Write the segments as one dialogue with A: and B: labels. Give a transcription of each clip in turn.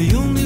A: the only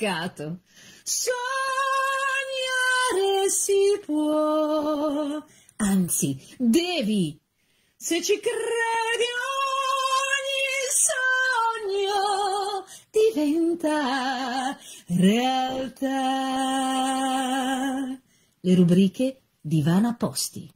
B: peccato. Sognare si può. Anzi, devi. Se ci credi ogni sogno diventa realtà. Le rubriche di Vana Posti.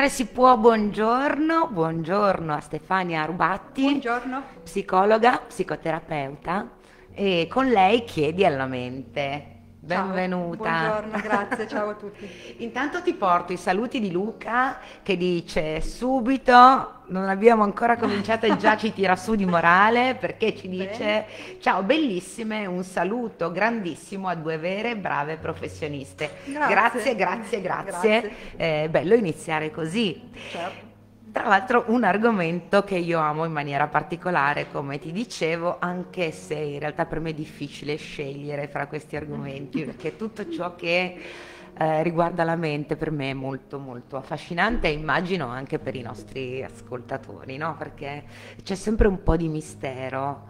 C: Sognare si può, buongiorno, buongiorno a Stefania Rubatti,
D: Buongiorno.
C: psicologa, psicoterapeuta e con lei chiedi alla mente.
D: Ciao,
C: Benvenuta.
D: Buongiorno, grazie, ciao a tutti.
C: Intanto ti porto i saluti di Luca che dice subito, non abbiamo ancora cominciato e già ci tira su di morale perché ci dice ciao bellissime, un saluto grandissimo a due vere brave professioniste.
D: Grazie.
C: grazie, grazie. grazie.
D: Grazie.
C: È bello iniziare così.
D: Certo.
C: Tra l'altro un argomento che io amo in maniera particolare, come ti dicevo, anche se in realtà per me è difficile scegliere fra questi argomenti, perché tutto ciò che eh, riguarda la mente per me è molto molto affascinante e immagino anche per i nostri ascoltatori, no? Perché c'è sempre un po' di mistero.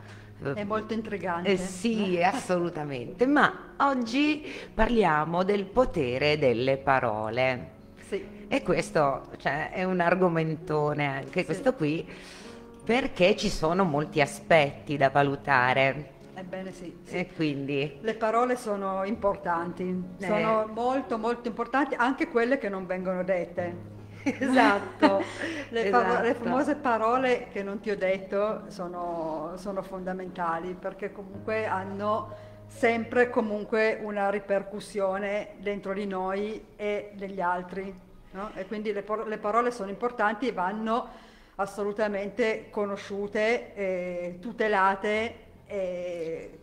D: È molto intrigante.
C: Eh sì, assolutamente, ma oggi parliamo del potere delle parole.
D: Sì.
C: E questo cioè, è un argomentone anche questo qui, perché ci sono molti aspetti da valutare.
D: Ebbene sì. sì.
C: E quindi
D: Le parole sono importanti,
C: Eh.
D: sono molto molto importanti, anche quelle che non vengono dette.
C: esatto,
D: Le, fa- le
C: esatto.
D: famose parole che non ti ho detto sono, sono fondamentali perché comunque hanno sempre comunque una ripercussione dentro di noi e degli altri. No? E quindi le, le parole sono importanti e vanno assolutamente conosciute, e tutelate e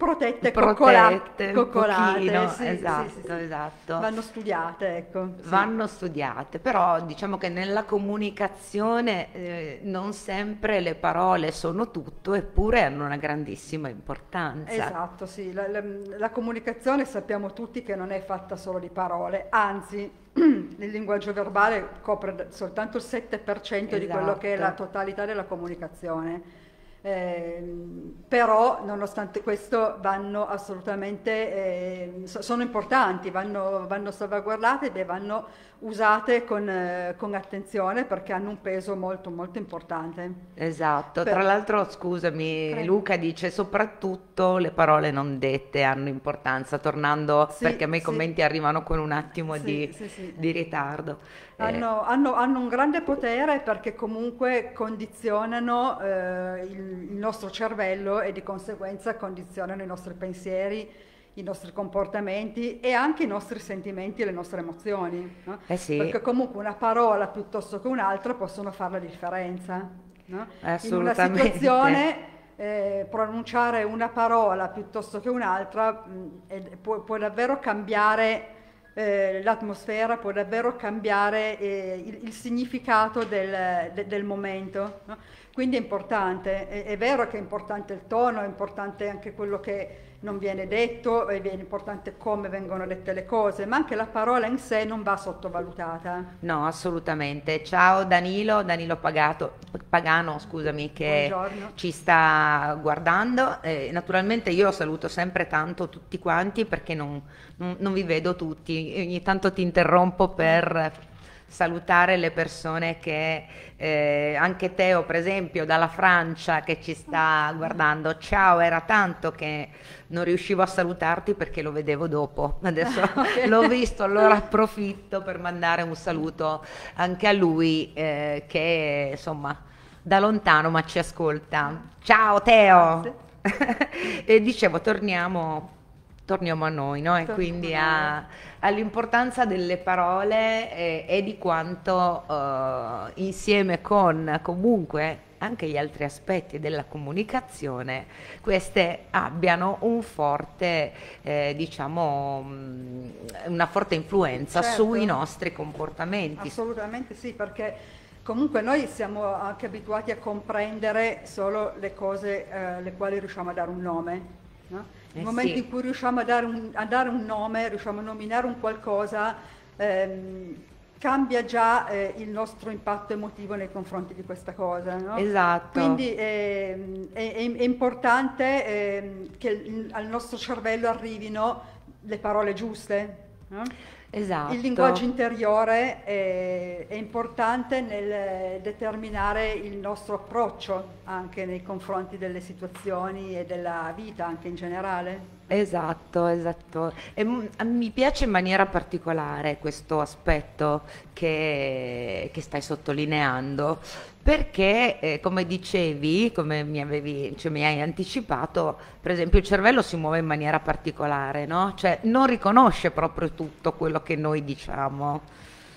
D: protette,
C: Protette
D: coccolate.
C: pochino,
D: sì,
C: esatto,
D: sì, sì.
C: esatto.
D: Vanno studiate, ecco.
C: vanno studiate, però diciamo che nella comunicazione eh, non sempre le parole sono tutto, eppure hanno una grandissima importanza.
D: Esatto, sì, la, la- la comunicazione sappiamo tutti che non è fatta solo di parole, anzi il linguaggio verbale copre soltanto il 7% di quello che è la
C: Esatto.
D: totalità della comunicazione. Ehm, però nonostante questo vanno assolutamente, so- sono importanti, vanno, vanno salvaguardate e vanno usate con, eh, con attenzione perché hanno un peso molto molto importante.
C: Esatto,
D: Per-
C: tra l'altro scusami,
D: Prego.
C: Luca dice soprattutto le parole non dette hanno importanza, tornando
D: Sì,
C: perché a me i
D: sì.
C: commenti arrivano con un attimo
D: Sì,
C: di, di ritardo. Eh,
D: Hanno, hanno- hanno un grande potere perché comunque condizionano eh, il, il nostro cervello e di conseguenza condizionano i nostri pensieri, i nostri comportamenti e anche i nostri sentimenti e le nostre emozioni. no?
C: Eh sì.
D: Perché comunque una parola piuttosto che un'altra possono fare la differenza. no? In una situazione eh, pronunciare una parola piuttosto che un'altra mh, è- può, può davvero cambiare eh, l'atmosfera, può davvero cambiare eh, il, il significato del, de- del momento. no? Quindi è importante, è, è vero che è importante il tono, è importante anche quello che non viene detto, è importante come vengono dette le cose, ma anche la parola in sé non va sottovalutata.
C: No, assolutamente. Ciao Danilo, Danilo Pagato- Pagano, scusami, che
D: Buongiorno.
C: ci sta guardando. Eh, naturalmente io saluto sempre tanto tutti quanti perché non, non- non vi vedo tutti. Ogni tanto ti interrompo per salutare le persone che, eh, anche Teo per esempio dalla Francia che ci sta guardando. Ciao, era tanto che non riuscivo a salutarti perché lo vedevo dopo. Adesso l'ho visto, allora approfitto per mandare un saluto anche a lui eh, che insomma da lontano ma ci ascolta. Ciao Teo! e dicevo, torniamo, torniamo a noi, no? E
D: Torniamo
C: quindi
D: a
C: all'importanza delle parole e, e di quanto eh, insieme con comunque anche gli altri aspetti della comunicazione, queste abbiano un forte, eh, diciamo, mh, una forte influenza
D: Certo.
C: sui nostri comportamenti.
D: Assolutamente sì, perché comunque noi siamo anche abituati a comprendere solo le cose eh, alle quali riusciamo a dare un nome. no? Nel
C: Eh
D: momento
C: sì.
D: in cui riusciamo a dare, un, a dare un nome, riusciamo a nominare un qualcosa, ehm, cambia già eh, il nostro impatto emotivo nei confronti di questa cosa. no?
C: Esatto.
D: Quindi ehm, è, è- è importante ehm, che il- al nostro cervello arrivino le parole giuste. no?
C: Esatto.
D: Il linguaggio interiore è, è importante nel determinare il nostro approccio anche nei confronti delle situazioni e della vita anche in generale.
C: Esatto, esatto. E m- mi piace in maniera particolare questo aspetto che, che stai sottolineando, perché eh, come dicevi, come mi avevi, cioè, mi hai anticipato, per esempio il cervello si muove in maniera particolare, no? Cioè non riconosce proprio tutto quello che noi diciamo.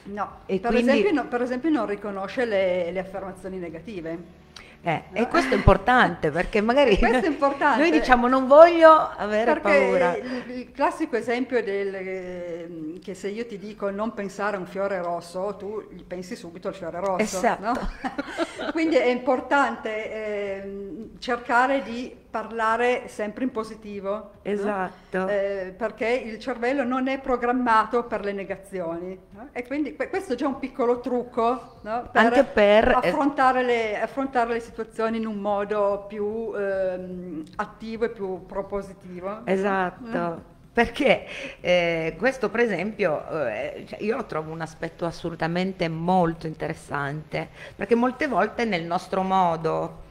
D: No, per,
C: quindi-
D: esempio, no- per esempio non riconosce le, le affermazioni negative.
C: Eh,
D: No.
C: E questo è importante perché magari
D: importante.
C: noi diciamo non voglio avere
D: Perché
C: paura.
D: il, il classico esempio del, eh, che se io ti dico non pensare a un fiore rosso, tu gli pensi subito al fiore rosso.
C: Esatto.
D: no? Quindi è importante ehm, cercare di parlare sempre in positivo. no?
C: Esatto.
D: Eh, perché il cervello non è programmato per le negazioni. no? E quindi que- questo è già un piccolo trucco no?
C: Anche per-
D: affrontare, le, affrontare le situazioni in un modo più ehm, attivo e più propositivo.
C: Esatto. Perché eh, questo per esempio eh, cioè, io lo trovo un aspetto assolutamente molto interessante, perché molte volte nel nostro modo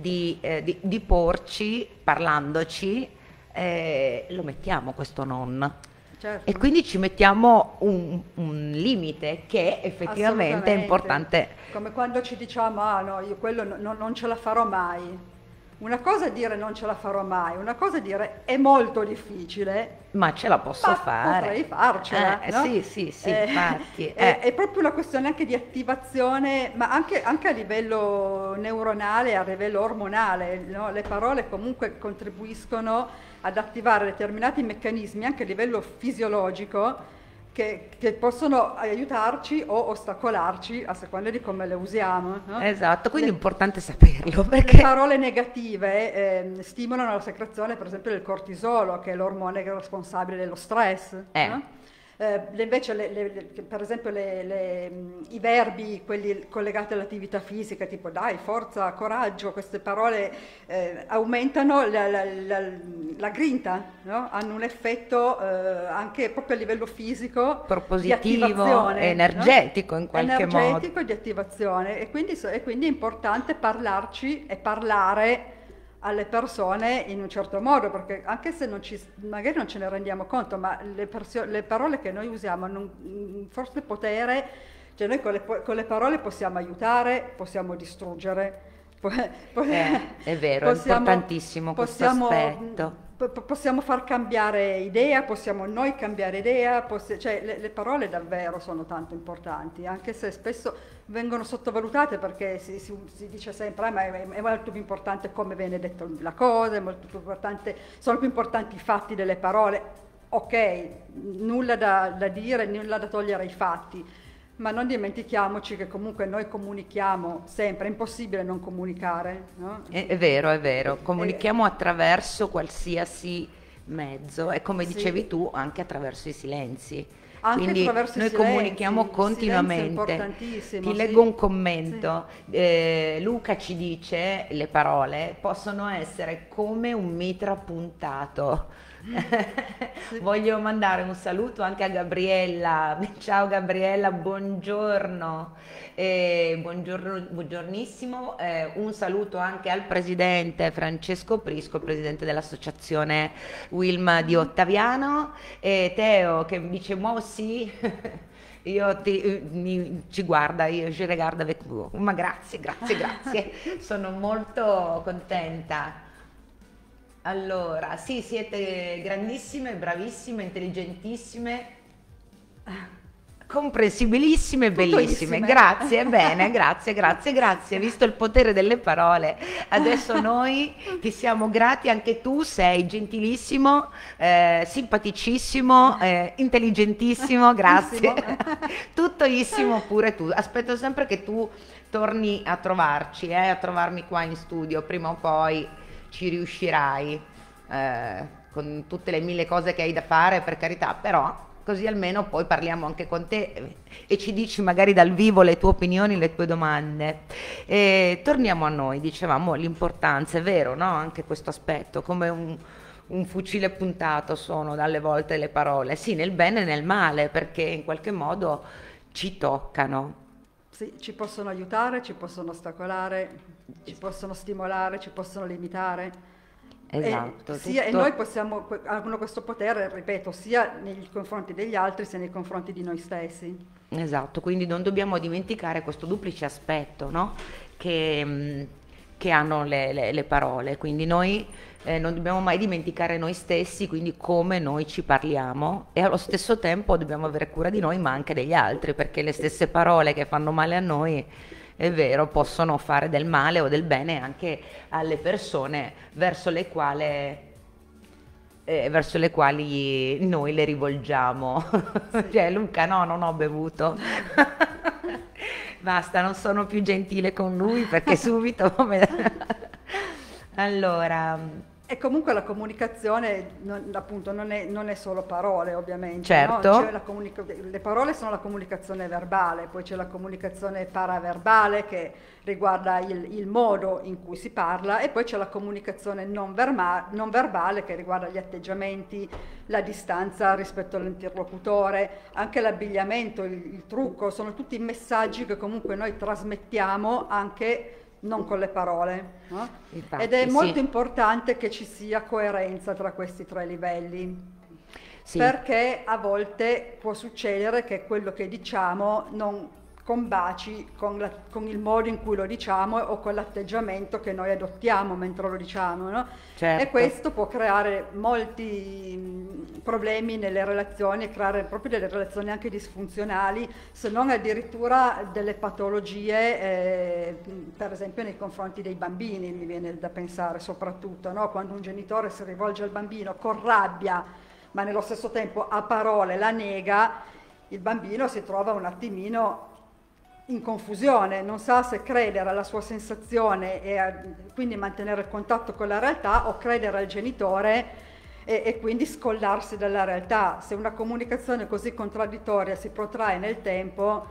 C: di, eh, di- di porci, parlandoci, eh, lo mettiamo questo non.
D: Certo.
C: E quindi ci mettiamo un, un limite che effettivamente è importante.
D: Come quando ci diciamo, ah no, io quello no- non ce la farò mai. Una cosa è dire non ce la farò mai, una cosa è dire è molto difficile,
C: Ma ce la posso
D: ma
C: fare.
D: potrei farcela.
C: Eh,
D: no?
C: Sì, sì, sì,
D: Eh,
C: infatti.
D: È,
C: eh.
D: è proprio una questione anche di attivazione, ma anche, anche a livello neuronale, a livello ormonale. no? Le parole comunque contribuiscono ad attivare determinati meccanismi anche a livello fisiologico che, che possono aiutarci o ostacolarci a seconda di come le usiamo. no?
C: Esatto, quindi è
D: Le-
C: importante saperlo
D: le
C: perché
D: parole negative ehm, stimolano la secrezione, per esempio, del cortisolo, che è l'ormone che è responsabile dello stress.
C: Eh.
D: no? Eh, invece, le- le- per esempio, le- i verbi, quelli collegati all'attività fisica, tipo dai, forza, coraggio, queste parole eh, aumentano la, la- la- la grinta, no? hanno un effetto eh, anche proprio a livello fisico,
C: Propositivo,
D: attivazione, no?
C: energetico in qualche modo.
D: energetico di attivazione e quindi, e quindi è importante parlarci e parlare alle persone in un certo modo, perché anche se non ci, magari non ce ne rendiamo conto, ma le, persio- le parole che noi usiamo hanno un forte potere, cioè noi con le, con le parole possiamo aiutare, possiamo distruggere. po- po-
C: Eh, è vero, è importantissimo questo aspetto.
D: Po- po- possiamo far cambiare idea, possiamo noi cambiare idea, cioè le, le parole davvero sono tanto importanti, anche se spesso vengono sottovalutate perché si, si- si dice sempre "Ah, ma è, è molto più importante come viene detta la cosa, più sono più importanti i fatti delle parole. Ok, nulla da, da dire, nulla da togliere ai fatti, ma non dimentichiamoci che comunque noi comunichiamo sempre, è impossibile non comunicare. no?
C: È, è vero, è vero,
D: Eh,
C: comunichiamo attraverso qualsiasi mezzo e come
D: Sì.
C: dicevi tu anche attraverso i silenzi.
D: Anche
C: Quindi noi
D: silenzi,
C: comunichiamo
D: è
C: continuamente. Ti
D: sì.
C: leggo un commento. Eh, Luca ci dice le parole possono essere come un mitra puntato. Voglio mandare un saluto anche a Gabriella. Ciao Gabriella, buongiorno. Eh, buongiorno buongiornissimo. Eh, un saluto anche al presidente Francesco Prisco, presidente dell'associazione Wilma di Ottaviano. E Teo che mi dice Mossi. Io ti, eh, mi- ci guarda, io ci regarda avec vous. Ma grazie, grazie, grazie. Sono molto contenta. Allora, sì, siete grandissime, bravissime, intelligentissime, comprensibilissime e bellissime.
D: Tuttoissime.
C: Grazie, bene, grazie, grazie, grazie. Visto il potere delle parole, adesso noi ti siamo grati, anche tu sei gentilissimo, eh, simpaticissimo, eh, intelligentissimo, grazie. Tuttoissimo pure tu. Aspetto sempre che tu torni a trovarci, eh, a trovarmi qua in studio, prima o poi ci riuscirai eh, con tutte le mille cose che hai da fare, per carità, però così almeno poi parliamo anche con te e ci dici magari dal vivo le tue opinioni, le tue domande. E torniamo a noi, dicevamo l'importanza, è vero, no? Anche questo aspetto, come un, un fucile puntato sono dalle volte le parole, sì, nel bene e nel male, perché in qualche modo ci toccano.
D: Sì, ci possono aiutare, ci possono ostacolare, ci possono stimolare, ci possono limitare.
C: Esatto.
D: E, e
C: tutto-
D: noi possiamo, hanno questo potere, ripeto, sia nei confronti degli altri sia nei confronti di noi stessi.
C: Esatto, quindi non dobbiamo dimenticare questo duplice aspetto no? che, mh, che hanno le, le- le parole, quindi noi eh, non dobbiamo mai dimenticare noi stessi, quindi come noi ci parliamo e allo stesso tempo dobbiamo avere cura di noi ma anche degli altri, perché le stesse parole che fanno male a noi, è vero, possono fare del male o del bene anche alle persone verso le quali eh, verso le quali noi le rivolgiamo. cioè, Luca, no, non ho bevuto. Basta, non sono più gentile con lui perché subito... allora,
D: E comunque la comunicazione non, appunto, non, è, non è solo parole, ovviamente.
C: Certo.
D: no? Comunica- le parole sono la comunicazione verbale, poi c'è la comunicazione paraverbale che riguarda il, il modo in cui si parla e poi c'è la comunicazione non, verma- non verbale che riguarda gli atteggiamenti, la distanza rispetto all'interlocutore, anche l'abbigliamento, il, il trucco, sono tutti messaggi che comunque noi trasmettiamo anche non con le parole. no?
C: Infatti,
D: Ed è
C: sì.
D: molto importante che ci sia coerenza tra questi tre livelli,
C: sì,
D: perché a volte può succedere che quello che diciamo non combaci con, la- con il modo in cui lo diciamo o con l'atteggiamento che noi adottiamo mentre lo diciamo. no?
C: certo.
D: E questo può creare molti mh, problemi nelle relazioni, e creare proprio delle relazioni anche disfunzionali, se non addirittura delle patologie, eh, per esempio nei confronti dei bambini, mi viene da pensare soprattutto, no? quando un genitore si rivolge al bambino con rabbia, ma nello stesso tempo a parole la nega, il bambino si trova un attimino in confusione, non sa se credere alla sua sensazione e a- quindi mantenere il contatto con la realtà o credere al genitore e, e quindi scollarsi dalla realtà. Se una comunicazione così contraddittoria si protrae nel tempo,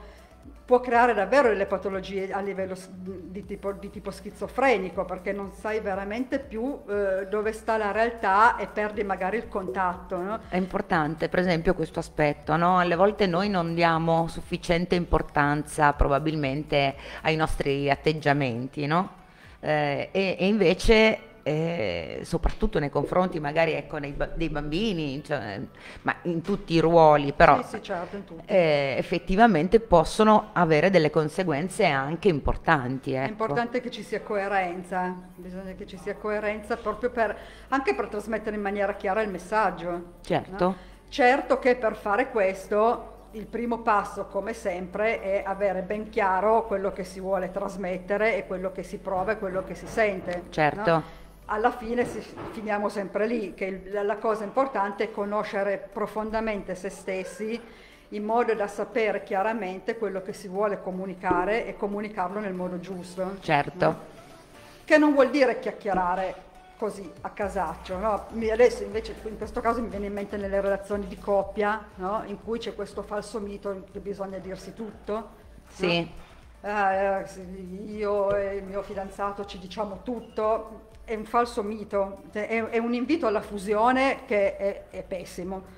D: può creare davvero delle patologie a livello di tipo, di tipo schizofrenico, perché non sai veramente più eh, dove sta la realtà e perdi magari il contatto. no?
C: È importante, per esempio, questo aspetto, no? Alle volte noi non diamo sufficiente importanza probabilmente ai nostri atteggiamenti, no? Eh, e, e invece, eh, soprattutto nei confronti magari ecco, dei bambini, cioè, ma in tutti i ruoli, però
D: Sì, sì, certo, tutti.
C: eh, effettivamente possono avere delle conseguenze anche importanti.
D: È
C: Ecco.
D: importante che ci sia coerenza, bisogna che ci sia coerenza proprio per, anche per trasmettere in maniera chiara il messaggio.
C: Certo.
D: no? Certo che per fare questo il primo passo, come sempre, è avere ben chiaro quello che si vuole trasmettere e quello che si prova e quello che si sente.
C: Certo.
D: no? Alla fine si- finiamo sempre lì, che il- la- cosa importante è conoscere profondamente se stessi in modo da sapere chiaramente quello che si vuole comunicare e comunicarlo nel modo giusto.
C: Certo.
D: no? Che non vuol dire chiacchierare così a casaccio, no? Adesso invece in questo caso mi viene in mente nelle relazioni di coppia, no? In cui c'è questo falso mito che bisogna dirsi tutto.
C: Sì.
D: Sì, io e il mio fidanzato ci diciamo tutto, è un falso mito, cioè, è, è un invito alla fusione che è, è pessimo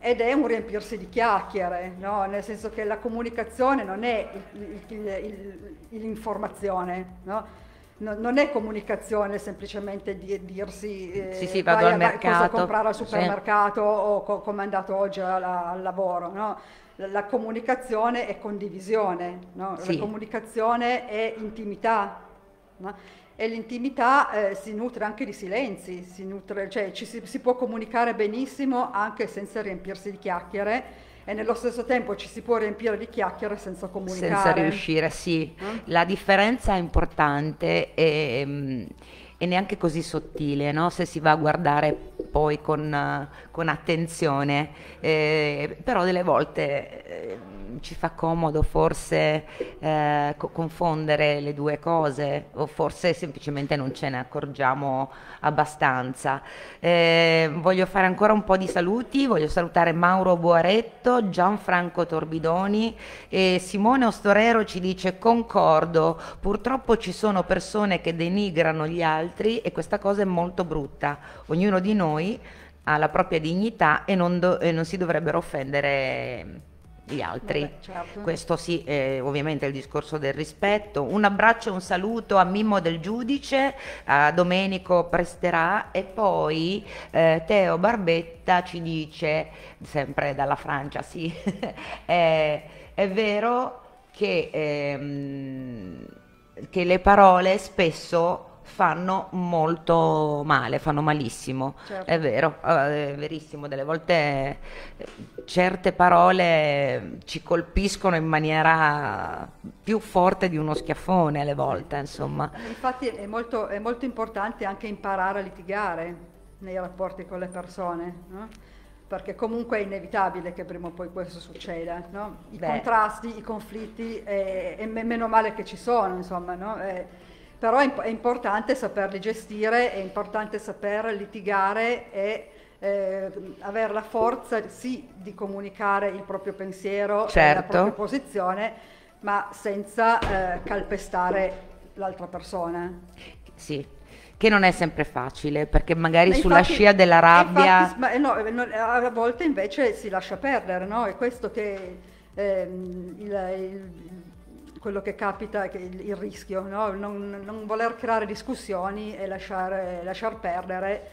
D: ed è un riempirsi di chiacchiere, no? nel senso che la comunicazione non è l'informazione, no? No- non è comunicazione semplicemente di, dirsi eh,
C: Sì, sì, vado al
D: vai- cosa
C: mercato,
D: comprare al
C: sì.
D: supermercato o co- come è andato oggi al, al lavoro. La, comunicazione è condivisione, no?
C: Sì.
D: la comunicazione è intimità. no? E l'intimità eh, si nutre anche di silenzi, si nutre- cioè ci si, si può comunicare benissimo anche senza riempirsi di chiacchiere e nello stesso tempo ci si può riempire di chiacchiere senza comunicare.
C: Senza riuscire, sì.
D: Mm?
C: La differenza è importante e, mm, e neanche così sottile, no? Se si va a guardare poi con, con attenzione, eh, però delle volte eh, ci fa comodo forse eh, co- confondere le due cose o forse semplicemente non ce ne accorgiamo abbastanza. Eh, voglio fare ancora un po' di saluti, voglio salutare Mauro Boaretto, Gianfranco Torbidoni e Simone Ostorero ci dice concordo, purtroppo ci sono persone che denigrano gli altri e questa cosa è molto brutta. Ognuno di noi ha la propria dignità e non, e non si dovrebbero offendere gli altri.
D: Vabbè, certo.
C: Questo sì, è ovviamente il discorso del rispetto. Un abbraccio e un saluto a Mimmo del Giudice, a Domenico Presterà e poi eh, Teo Barbetta ci dice, sempre dalla Francia, sì, è, è vero che, ehm, che le parole spesso fanno molto male, fanno malissimo.
D: Certo.
C: È vero, eh, è verissimo, delle volte eh, certe parole ci colpiscono in maniera più forte di uno schiaffone alle volte, insomma.
D: Infatti è molto, è molto importante anche imparare a litigare nei rapporti con le persone, no? perché comunque è inevitabile che prima o poi questo succeda. no? I
C: Beh.
D: contrasti, i conflitti, eh, e me- meno male che ci sono, insomma, no? Eh, però è, è importante saperli gestire, è importante saper litigare e eh, avere la forza sì di comunicare il proprio pensiero e la
C: Certo.
D: propria posizione, ma senza eh, calpestare l'altra persona.
C: Sì, che non è sempre facile, perché magari
D: Ma
C: sulla
D: infatti-
C: scia della rabbia...
D: infatti, ma, eh, no, eh, no, a volte invece si lascia perdere, no? È questo che ehm, il- il- quello che capita, che il, il rischio, no? non, non voler creare discussioni e lasciare, lasciar perdere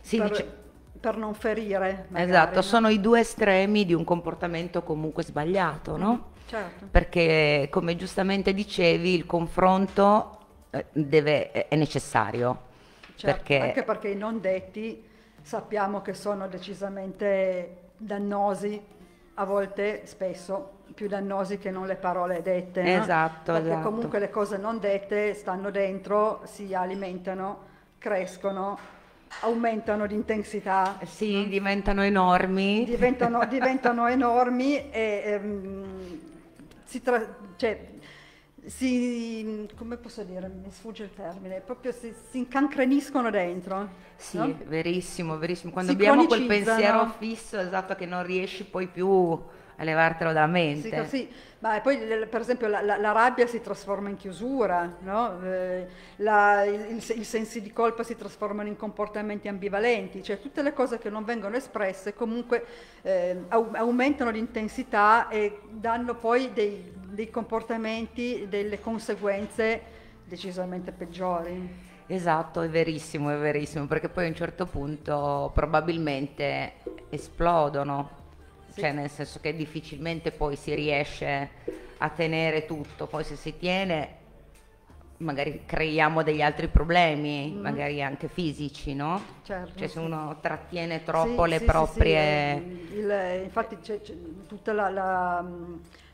C: Sì,
D: per,
C: dice-
D: per non ferire. magari,
C: esatto,
D: no?
C: sono i due estremi di un comportamento comunque sbagliato, no?
D: Certo.
C: Perché, come giustamente dicevi, il confronto eh, deve- è necessario.
D: Certo,
C: perché
D: Anche perché i non detti sappiamo che sono decisamente dannosi, a volte spesso più dannosi che non le parole dette. no?
C: Esatto,
D: Perché
C: esatto.
D: comunque le cose non dette stanno dentro, si alimentano, crescono, aumentano di intensità.
C: sì, diventano enormi.
D: diventano, diventano enormi e ehm, si tra- cioè, si, come posso dire, mi sfugge il termine, proprio si, si incancreniscono dentro.
C: Sì,
D: no?
C: verissimo, verissimo. Quando
D: Si
C: abbiamo quel pensiero fisso, esatto, che non riesci poi più a levartelo dalla
D: Sì,
C: mente.
D: così. Ma poi per esempio la, la- la rabbia si trasforma in chiusura, no? Eh, la- il, i sensi di colpa si trasformano in comportamenti ambivalenti, cioè tutte le cose che non vengono espresse comunque eh, au- aumentano l'intensità e danno poi dei, dei comportamenti, delle conseguenze decisamente peggiori.
C: Esatto, è verissimo, è verissimo, perché poi a un certo punto probabilmente esplodono,
D: Sì.
C: cioè nel senso che difficilmente poi si riesce a tenere tutto, poi se si tiene magari creiamo degli altri problemi,
D: Mm.
C: magari anche fisici, no?
D: Certo,
C: Cioè se uno trattiene troppo
D: Sì,
C: le
D: sì,
C: proprie...
D: sì, il- infatti c'è- c'è tutta la, la,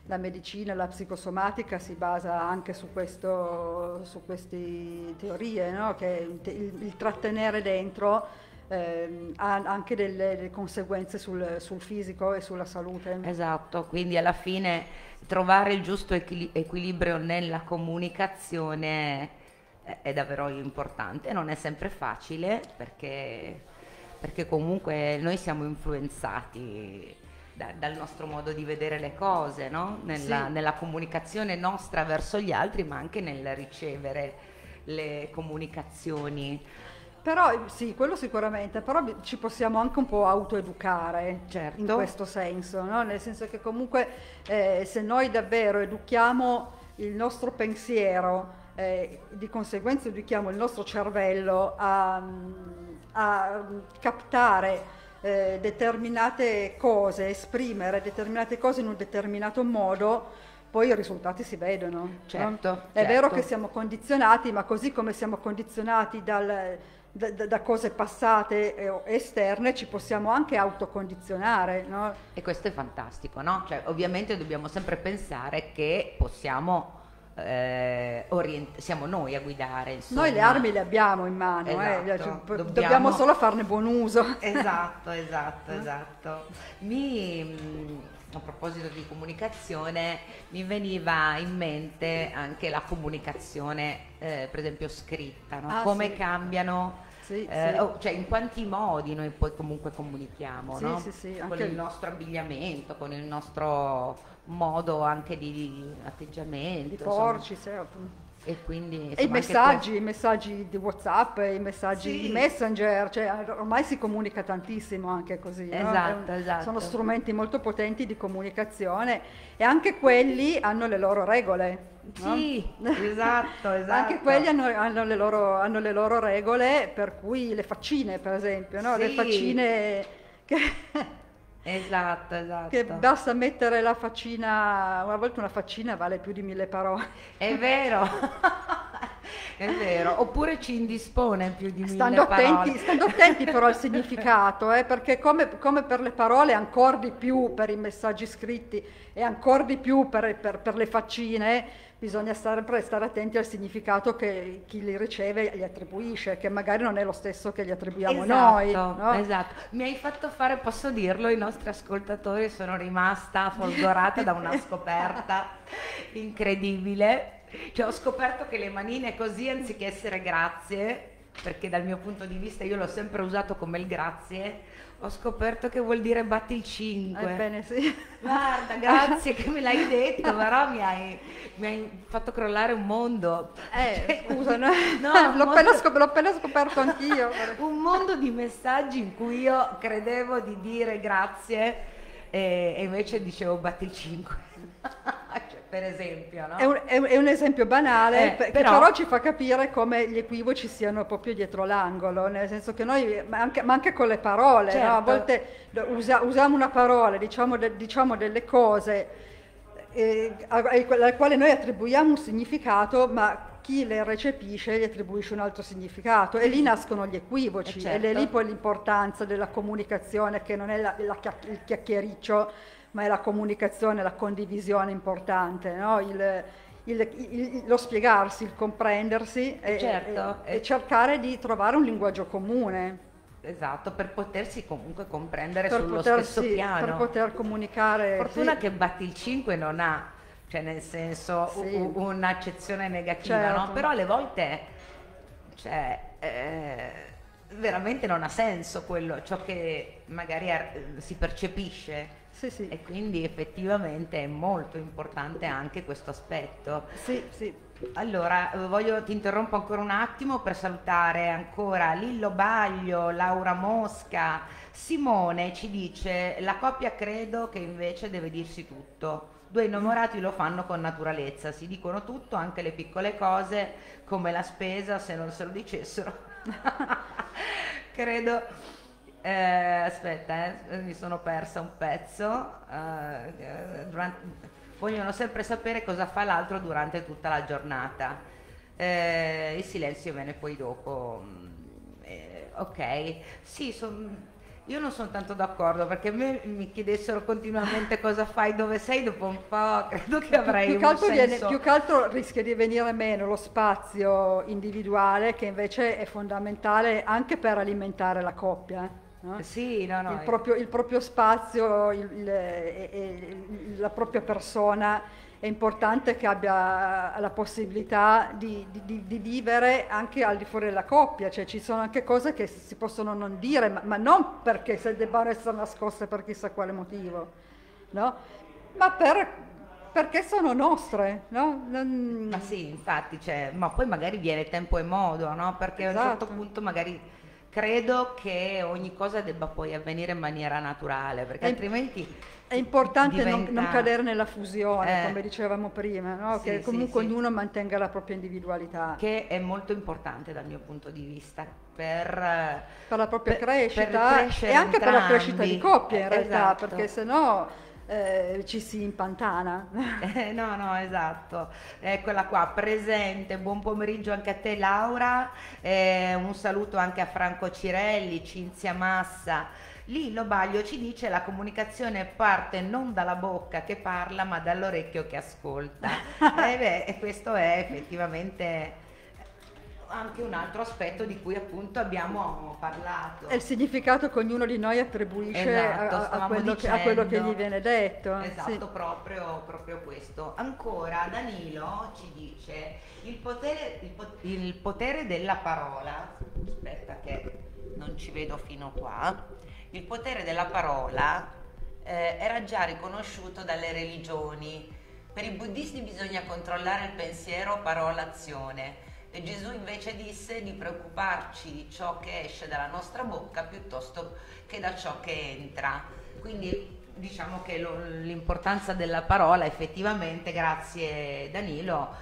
D: la medicina, la psicosomatica si basa anche su, questo, su queste teorie, no? che il- il trattenere dentro ehm, ha anche delle, delle conseguenze sul, sul fisico e sulla salute.
C: Esatto, quindi alla fine trovare il giusto equili- equilibrio nella comunicazione è, è davvero importante, non è sempre facile perché, perché comunque noi siamo influenzati da- dal nostro modo di vedere le cose, no? nella,
D: Sì.
C: nella comunicazione nostra verso gli altri, ma anche nel ricevere le comunicazioni.
D: Però sì, quello sicuramente, però ci possiamo anche un po' autoeducare
C: Certo.
D: in questo senso, no? Nel senso che comunque eh, se noi davvero educhiamo il nostro pensiero, eh, di conseguenza educhiamo il nostro cervello a, a captare eh, determinate cose, esprimere determinate cose in un determinato modo, poi i risultati si vedono. no?
C: Certo,
D: È vero
C: certo.
D: che siamo condizionati, ma così come siamo condizionati dal- da, da- cose passate e o- esterne, ci possiamo anche autocondizionare. no?
C: E questo è fantastico, no? Cioè, ovviamente dobbiamo sempre pensare che possiamo, eh, orient- siamo noi a guidare, insomma.
D: Noi le armi le abbiamo in mano, eh,
C: Esatto,
D: cioè, p-
C: dobbiamo-
D: dobbiamo solo farne buon uso.
C: Esatto, esatto, esatto. Mi, mh, a proposito di comunicazione, mi veniva in mente anche la comunicazione, eh, per esempio scritta, no?
D: Ah,
C: come
D: sì.
C: cambiano,
D: Sì,
C: eh,
D: sì.
C: oh, cioè in quanti modi noi poi comunque comunichiamo,
D: Sì,
C: no?
D: sì, sì,
C: con il nostro abbigliamento, con il nostro modo anche di atteggiamento.
D: Di porci, appunto.
C: E quindi
D: i
C: insomma, anche
D: messaggi, i messaggi di WhatsApp, i messaggi
C: Sì.
D: di Messenger, cioè ormai si comunica tantissimo anche così. no?
C: Esatto,
D: un-
C: esatto.
D: Sono strumenti molto potenti di comunicazione e anche quelli hanno le loro regole. no?
C: Sì, esatto, esatto.
D: Anche quelli hanno, hanno le loro, hanno le loro regole, per cui le faccine, per esempio, no? le
C: Sì.
D: faccine che,
C: Esatto, esatto.
D: che basta mettere la faccina, una volta una faccina vale più di mille parole.
C: È vero, è vero. Oppure ci indispone più di mille
D: Stando
C: parole.
D: attenti, stando attenti però al significato, eh, perché come, come per le parole, ancora di più per i messaggi scritti e ancora di più per, per- per le faccine, bisogna stare, stare attenti al significato che chi li riceve gli attribuisce, che magari non è lo stesso che gli attribuiamo noi.
C: Esatto,
D: no?
C: esatto. Mi hai fatto fare, posso dirlo, i nostri ascoltatori sono rimasta folgorata da una scoperta incredibile. Cioè ho scoperto che le manine così anziché essere grazie, perché dal mio punto di vista io l'ho sempre usato come il grazie, ho scoperto che vuol dire batti il 5.
D: Ebbene sì.
C: Guarda, grazie che me l'hai detto, però mi hai, mi hai fatto crollare un mondo.
D: Eh, scusa, no?
C: No,
D: l'ho, appena scop- l'ho appena scoperto anch'io.
C: un mondo di messaggi in cui io credevo di dire grazie e, e invece dicevo batti il 5. Cioè, per esempio, no?
D: È un, è un- esempio banale,
C: Eh, però-
D: però... ci fa capire come gli equivoci siano proprio dietro l'angolo, nel senso che noi, ma anche, ma anche con le parole, no? a
C: Certo.
D: volte usa- usiamo una parola, diciamo, de- diciamo delle cose eh, alle quali noi attribuiamo un significato, ma chi le recepisce gli attribuisce un altro significato e lì nascono gli equivoci
C: Eh,
D: ed è lì
C: certo.
D: poi l'importanza della comunicazione che non è la- la il chiacchiericcio ma è la comunicazione, la condivisione importante, no? Il- il- il- lo spiegarsi, il comprendersi e,
C: Certo,
D: e-
C: e-
D: cercare di trovare un linguaggio comune
C: Esatto, per potersi comunque comprendere
D: per
C: sullo
D: potersi-
C: stesso piano.
D: per poter comunicare.
C: Fortuna
D: sì.
C: che Batti il 5 non ha cioè nel senso
D: Sì.
C: un'accezione negativa,
D: Certo.
C: no? Però alle volte, cioè, eh, veramente non ha senso quello, ciò che magari eh, si percepisce.
D: Sì, sì.
C: E quindi effettivamente è molto importante anche questo aspetto.
D: Sì, sì.
C: Allora, voglio, ti interrompo ancora un attimo per salutare ancora Lillo Baglio, Laura Mosca, Simone ci dice la coppia credo che invece deve dirsi tutto. Due innamorati lo fanno con naturalezza, si dicono tutto, anche le piccole cose come la spesa se non se lo dicessero. credo. eh, aspetta, eh, mi sono persa un pezzo. eh, eh, durante- vogliono sempre sapere cosa fa l'altro durante tutta la giornata. Eh, il silenzio viene poi dopo. mm, eh, ok, sì, son- io non sono tanto d'accordo perché a me mi chiedessero continuamente cosa fai, dove sei, dopo un po' credo che avrei
D: più,
C: un
D: altro viene-
C: senso.
D: più che altro rischia di venire meno lo spazio individuale che invece è fondamentale anche per alimentare la coppia. Eh, no?
C: Sì, no, no.
D: il,
C: eh.
D: proprio, il proprio spazio, il- il- la propria persona è importante che abbia la possibilità di, di- di- vivere anche al di fuori della coppia, cioè ci sono anche cose che si possono non dire, ma, ma non perché se debbano essere nascoste per chissà quale motivo, no? ma per- perché sono nostre. No? Non-
C: Ma sì, infatti, cioè, ma poi magari viene tempo e modo, no? Perché a un certo
D: Esatto.
C: punto magari credo che ogni cosa debba poi avvenire in maniera naturale, perché
D: È-
C: altrimenti
D: È importante non-
C: diventa-
D: non, cadere nella fusione,
C: Eh.
D: come dicevamo prima, no?
C: Sì,
D: che
C: sì,
D: comunque
C: sì.
D: ognuno mantenga la propria individualità.
C: che è molto importante dal mio punto di vista per,
D: per la propria
C: per-
D: crescita
C: per
D: e anche per la crescita di
C: entrambi.
D: coppia in
C: Eh,
D: realtà,
C: esatto.
D: perché sennò eh, ci si impantana.
C: Eh, no, no, esatto. Eccola qua, presente. Buon pomeriggio anche a te, Laura. Eh, un saluto anche a Franco Cirelli, Cinzia Massa. Lì Lobaglio ci dice la comunicazione parte non dalla bocca che parla, ma dall'orecchio che ascolta. e beh, e questo è effettivamente anche un altro aspetto di cui appunto abbiamo parlato.
D: È il significato che ognuno di noi attribuisce
C: Esatto,
D: a- a, quello che, a quello che gli viene detto.
C: Esatto,
D: sì.
C: proprio, proprio questo. Ancora Danilo ci dice il potere, il po- il potere della parola. Aspetta che non ci vedo fino qua. Il potere della parola eh, era già riconosciuto dalle religioni. Per i buddisti bisogna controllare il pensiero, parola, azione. E Gesù invece disse di preoccuparci di ciò che esce dalla nostra bocca piuttosto che da ciò che entra. Quindi diciamo che lo- l'importanza della parola effettivamente, grazie Danilo,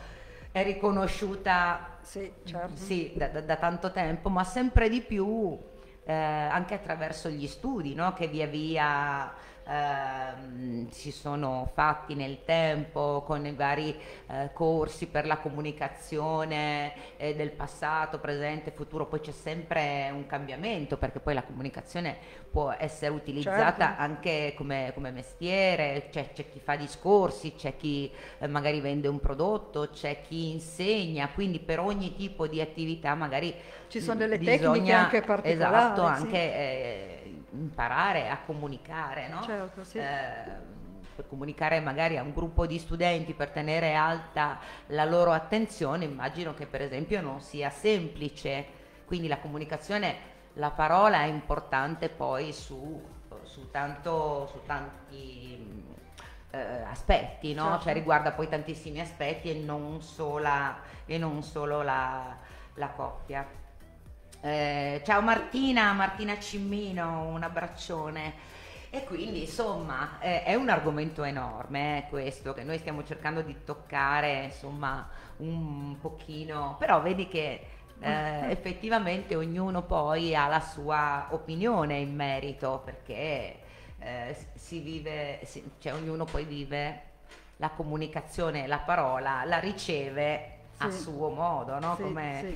C: è riconosciuta
D: Sì, certo.
C: sì, da, da- da tanto tempo, ma sempre di più eh, anche attraverso gli studi no? che via via ehm, si sono fatti nel tempo con i vari eh, corsi per la comunicazione eh, del passato, presente, futuro, poi c'è sempre un cambiamento perché poi la comunicazione può essere utilizzata
D: Certo.
C: anche come, come mestiere, c'è, c'è chi fa discorsi, c'è chi eh, magari vende un prodotto, c'è chi insegna, quindi per ogni tipo di attività magari
D: Ci sono delle tecniche
C: bisogna,
D: anche particolari,
C: Esatto,
D: sì.
C: anche eh, imparare a comunicare, no?
D: Certo, sì.
C: Eh, per comunicare magari a un gruppo di studenti per tenere alta la loro attenzione, immagino che per esempio non sia semplice, quindi la comunicazione, la parola è importante poi su, su, tanto, su tanti eh, aspetti, no?
D: Certo.
C: cioè riguarda poi tantissimi aspetti e non, sola, e non solo la, la coppia. Eh, ciao Martina, Martina Cimmino, un abbraccione. E quindi insomma eh, è un argomento enorme eh, questo che noi stiamo cercando di toccare insomma un pochino, però vedi che eh, effettivamente ognuno poi ha la sua opinione in merito perché eh, si vive, si- cioè ognuno poi vive la comunicazione, la parola, la riceve a suo modo, no?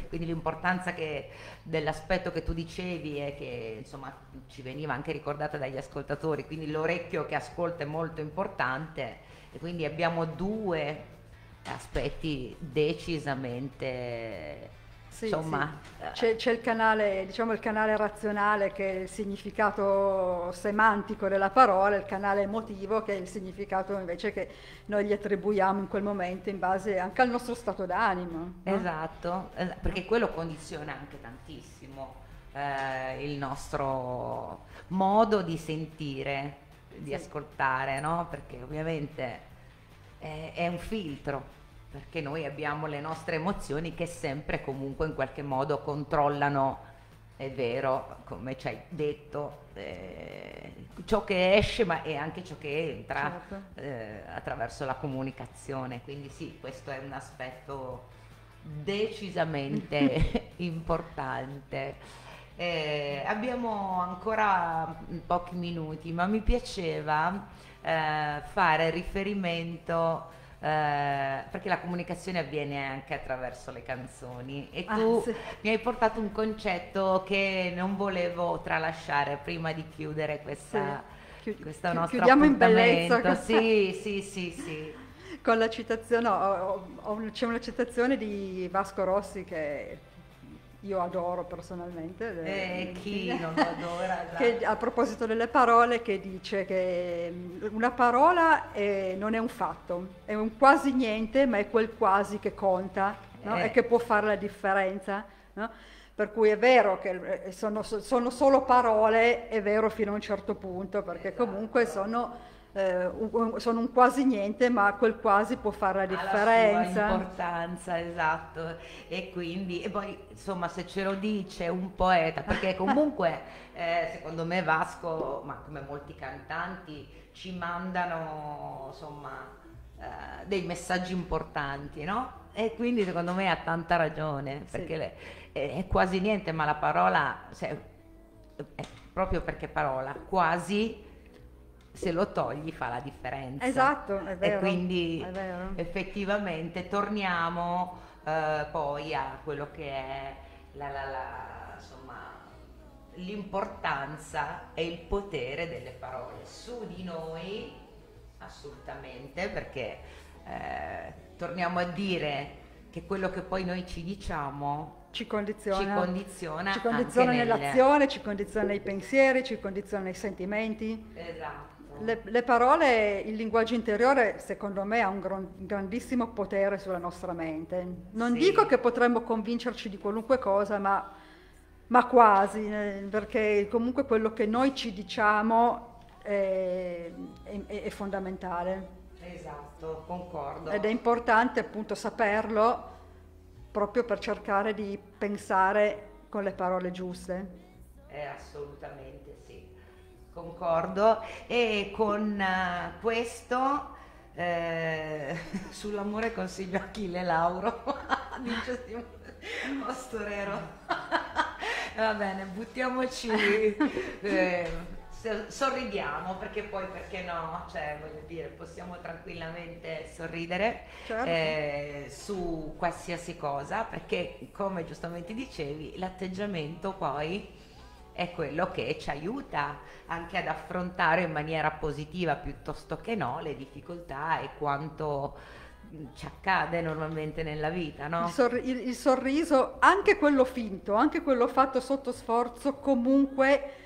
C: Quindi l'importanza che- dell'aspetto che tu dicevi e che insomma ci veniva anche ricordata dagli ascoltatori, quindi l'orecchio che ascolta è molto importante e quindi abbiamo due aspetti decisamente
D: Sì,
C: insomma,
D: sì.
C: eh,
D: C'è, il canale, diciamo il canale razionale che è il significato semantico della parola, il canale emotivo che è il significato invece che noi gli attribuiamo in quel momento in base anche al nostro stato d'animo. no?
C: Esatto, es- perché quello condiziona anche tantissimo eh, il nostro modo di sentire, di
D: Sì.
C: ascoltare, no? Perché ovviamente è, è un filtro, perché noi abbiamo le nostre emozioni che sempre comunque in qualche modo controllano, è vero, come ci hai detto, eh, ciò che esce ma è anche ciò che entra
D: Certo.
C: eh, attraverso la comunicazione. Quindi sì, questo è un aspetto decisamente importante. Eh, abbiamo ancora pochi minuti, ma mi piaceva eh, fare riferimento eh, perché la comunicazione avviene anche attraverso le canzoni e
D: Ah,
C: tu
D: sì.
C: mi hai portato un concetto che non volevo tralasciare prima di chiudere questa,
D: Sì. Chi-
C: questo
D: chi- chiudiamo in bellezza questa-
C: Sì, sì, sì, sì.
D: Con la citazione, no, ho- ho- c'è una citazione di Vasco Rossi che io adoro personalmente.
C: Eh, chi non lo adora? esatto.
D: che a proposito delle parole che dice che mm, una parola è- non è un fatto, è un quasi niente, ma è quel quasi che conta no?
C: Eh.
D: e che può fare la differenza. no? Per cui è vero che eh, sono, sono solo parole, è vero fino a un certo punto, perché
C: Esatto.
D: comunque sono, eh, sono un quasi niente, ma quel quasi può fare la
C: Ha
D: differenza.
C: importanza, esatto. E quindi, e poi insomma, se ce lo dice un poeta, perché comunque eh, secondo me Vasco, ma come molti cantanti, ci mandano insomma eh, dei messaggi importanti, no? E quindi secondo me ha tanta ragione,
D: Sì.
C: perché le- è, è quasi niente, ma la parola, se- è proprio perché parola, quasi se lo togli fa la differenza.
D: Esatto, è vero,
C: E quindi
D: vero.
C: effettivamente torniamo eh, poi a quello che è la, la- la- insomma, l'importanza e il potere delle parole su di noi, assolutamente, perché eh, torniamo a dire che quello che poi noi ci diciamo
D: Ci condiziona,
C: ci condiziona,
D: ci condiziona
C: anche nel-
D: nell'azione, ci condiziona nei pensieri, ci condiziona nei sentimenti.
C: Esatto.
D: Le, le parole, il linguaggio interiore, secondo me, ha un gran- grandissimo potere sulla nostra mente. Non
C: Sì.
D: dico che potremmo convincerci di qualunque cosa, ma, ma quasi, eh, perché comunque quello che noi ci diciamo è, è- è fondamentale.
C: Esatto, concordo.
D: Ed è importante appunto saperlo proprio per cercare di pensare con le parole giuste.
C: Eh, assolutamente concordo. E con eh, questo eh, sull'amore consiglio Achille Lauro, dice Simone Ostorero. Va bene, buttiamoci, eh, so- sorridiamo perché poi perché no? Cioè, voglio dire, possiamo tranquillamente sorridere
D: Certo.
C: eh, su qualsiasi cosa perché come giustamente dicevi l'atteggiamento poi è quello che ci aiuta anche ad affrontare in maniera positiva piuttosto che no le difficoltà e quanto mh, ci accade normalmente nella vita, no?
D: Il, sorri- il- il sorriso, anche quello finto, anche quello fatto sotto sforzo, comunque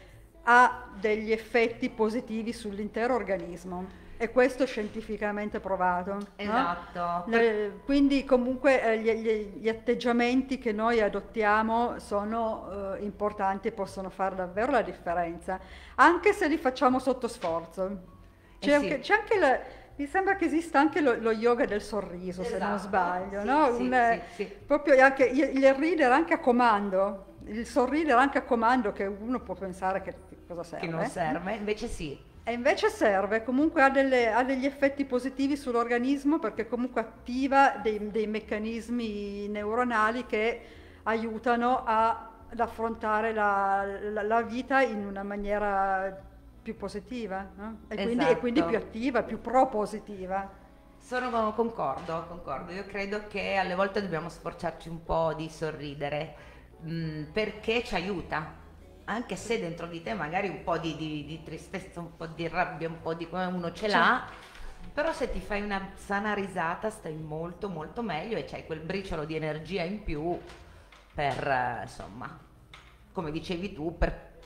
D: ha degli effetti positivi sull'intero organismo. E questo è scientificamente provato. no?
C: Esatto.
D: Le- quindi comunque eh, gli, gli- gli atteggiamenti che noi adottiamo sono eh, importanti e possono fare davvero la differenza, anche se li facciamo sotto sforzo. C'è,
C: Eh sì.
D: anche, c'è anche la- mi sembra che esista anche lo, lo yoga del sorriso, se non
C: Esatto.
D: sbaglio,
C: Sì,
D: no?
C: sì,
D: Un, eh,
C: sì.
D: Proprio anche il, il ridere anche a comando, il sorridere anche a comando che uno può pensare che cosa serve.
C: Che non serve, invece sì.
D: E invece serve, comunque ha, delle- ha degli effetti positivi sull'organismo perché comunque attiva dei, dei meccanismi neuronali che aiutano a- ad affrontare la, la- la vita in una maniera più positiva no? e, quindi, e quindi
C: Esatto.
D: più attiva, più propositiva.
C: Sono concordo, concordo. Io credo che alle volte dobbiamo sforzarci un po' di sorridere mh, perché ci aiuta. Anche se dentro di te magari un po' di, di- di tristezza, un po' di rabbia, un po' di come uno ce l'ha, però se ti fai una sana risata stai molto molto meglio e c'hai quel briciolo di energia in più per, eh, insomma, come dicevi tu, per,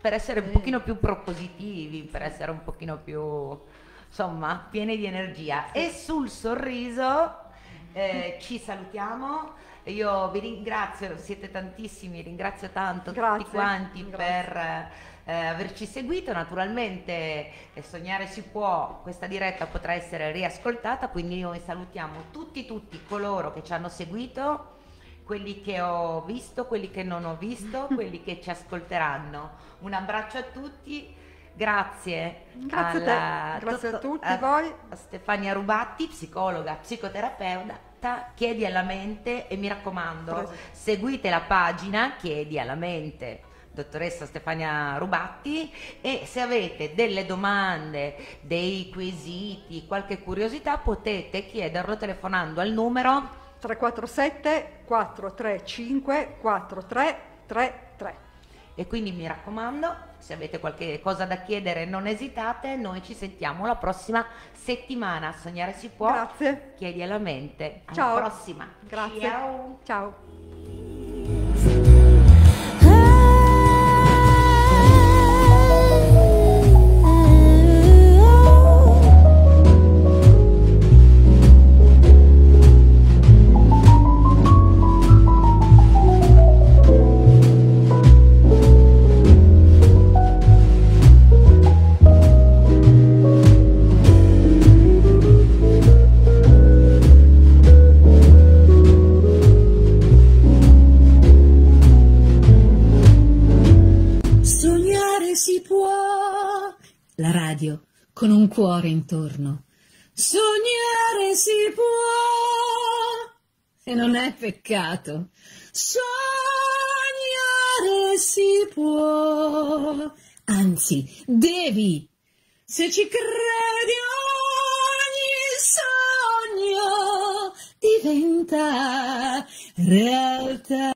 C: per essere un pochino più propositivi, per essere un pochino più, insomma, pieni di energia. E sul sorriso eh, ci salutiamo. Io vi ringrazio, siete tantissimi, ringrazio tanto
D: Grazie,
C: tutti quanti
D: grazie.
C: per eh, averci seguito. Naturalmente eh, Sognare si può, questa diretta potrà essere riascoltata, quindi noi salutiamo tutti, tutti coloro che ci hanno seguito, quelli che ho visto, quelli che non ho visto, quelli che ci ascolteranno. Un abbraccio a tutti. Grazie,
D: Grazie a te,
C: alla-
D: grazie a tutti voi.
C: a Stefania Rubatti, psicologa, psicoterapeuta, chiedi alla mente e mi raccomando,
D: Prego.
C: seguite la pagina Chiedi alla mente dottoressa Stefania Rubatti e se avete delle domande, dei quesiti, qualche curiosità potete chiederlo telefonando al numero
D: 347 435 4333.
C: E quindi mi raccomando, se avete qualche cosa da chiedere non esitate, noi ci sentiamo la prossima settimana. Sognare si può.
D: Grazie.
C: Chiedi alla mente. Alla
D: Ciao.
C: prossima.
D: Grazie.
C: Ciao.
D: Ciao.
B: Con un cuore intorno. Sognare si può. E non è peccato. Sognare si può. Anzi, devi. Se ci credi ogni sogno diventa realtà.